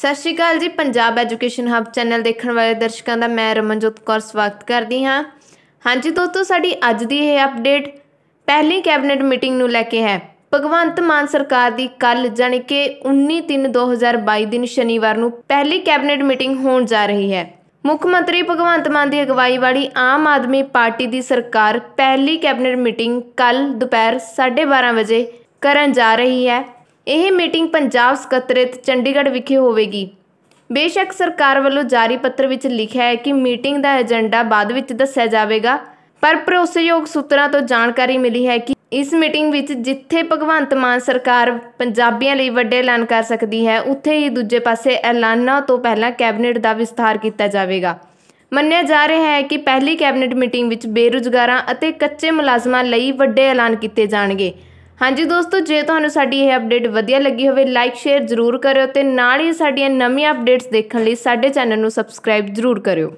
ਸਤਿ ਸ਼੍ਰੀ ਅਕਾਲ ਜੀ, Punjab education hub channel ਦੇਖਣ ਵਾਲੇ ਦਰਸ਼ਕਾਂ ਦਾ ਮੈਂ ਰਮਨਜੋਤ ਕੌਰ ਸਵਾਗਤ ਕਰਦੀ ਹਾਂ। ਹਾਂਜੀ ਦੋਸਤੋ, ਸਾਡੀ ਅੱਜ ਦੀ ਇਹ ਅਪਡੇਟ ਪਹਿਲੀ ਕੈਬਨਿਟ ਮੀਟਿੰਗ ਨੂੰ ਲੈ ਕੇ ਹੈ। ਭਗਵੰਤ ਮਾਨ ਸਰਕਾਰ ਦੀ ਕੱਲ ਜਾਣੀ ਕਿ 19/3/2022 ਦਿਨ ਸ਼ਨੀਵਾਰ ਨੂੰ ਪਹਿਲੀ ਕੈਬਨਿਟ ਮੀਟਿੰਗ ਹੋਣ ਜਾ ਰਹੀ ਹੈ। ਮੁੱਖ ਮੰਤਰੀ ਭਗਵੰਤ ਮਾਨ ਦੀ ਅਗਵਾਈ ਵਾਲੀ ਆਮ ਆਦਮੀ ਪਾਰਟੀ ਦੀ ਸਰਕਾਰ ਪਹਿਲੀ ਕੈਬਨਿਟ ਮੀਟਿੰਗ ਕੱਲ ਦੁਪਹਿਰ 12:30 ਵਜੇ ਕਰਨ ਜਾ ਰਹੀ ਹੈ। ਇਹ ਮੀਟਿੰਗ ਪੰਜਾਬ ਸਕੱਤਰੇਤ ਚੰਡੀਗੜ੍ਹ ਵਿਖੇ ਹੋਵੇਗੀ। ਬੇਸ਼ੱਕ ਸਰਕਾਰ ਵੱਲੋਂ ਜਾਰੀ ਪੱਤਰ ਵਿੱਚ ਲਿਖਿਆ ਹੈ ਕਿ ਮੀਟਿੰਗ ਦਾ ਏਜੰਡਾ ਬਾਅਦ ਵਿੱਚ ਦੱਸਿਆ ਜਾਵੇਗਾ, ਪਰ ਭਰੋਸੇਯੋਗ ਸੂਤਰਾਂ ਤੋਂ ਜਾਣਕਾਰੀ ਮਿਲੀ ਹੈ ਕਿ ਇਸ ਮੀਟਿੰਗ ਵਿੱਚ ਜਿੱਥੇ ਭਗਵੰਤ ਮਾਨ ਸਰਕਾਰ ਪੰਜਾਬੀਆਂ ਲਈ ਵੱਡੇ ਐਲਾਨ ਕਰ ਸਕਦੀ ਹੈ, ਉੱਥੇ ਹੀ ਦੂਜੇ ਪਾਸੇ ਐਲਾਨਾਂ ਤੋਂ ਪਹਿਲਾਂ ਕੈਬਨਿਟ ਦਾ ਵਿਸਥਾਰ ਕੀਤਾ ਜਾਵੇਗਾ। ਮੰਨਿਆ ਜਾ ਰਿਹਾ ਹੈ ਕਿ ਪਹਿਲੀ ਕੈਬਨਿਟ ਮੀਟਿੰਗ ਵਿੱਚ ਬੇਰੁਜ਼ਗਾਰਾਂ ਅਤੇ ਕੱਚੇ ਮੁਲਾਜ਼ਮਾਂ ਲਈ ਵੱਡੇ ਐਲਾਨ ਕੀਤੇ ਜਾਣਗੇ। ਹਾਂਜੀ ਦੋਸਤੋ, ਜੇ ਤੁਹਾਨੂੰ ਸਾਡੀ ਇਹ ਅਪਡੇਟ ਵਧੀਆ ਲੱਗੀ ਹੋਵੇ ਲਾਈਕ ਸ਼ੇਅਰ ਜ਼ਰੂਰ ਕਰਿਓ ਤੇ ਨਾਲ ਹੀ ਸਾਡੀਆਂ ਨਵੀਆਂ ਅਪਡੇਟਸ ਦੇਖਣ ਲਈ ਸਾਡੇ ਚੈਨਲ ਨੂੰ ਸਬਸਕ੍ਰਾਈਬ ਜ਼ਰੂਰ ਕਰਿਓ।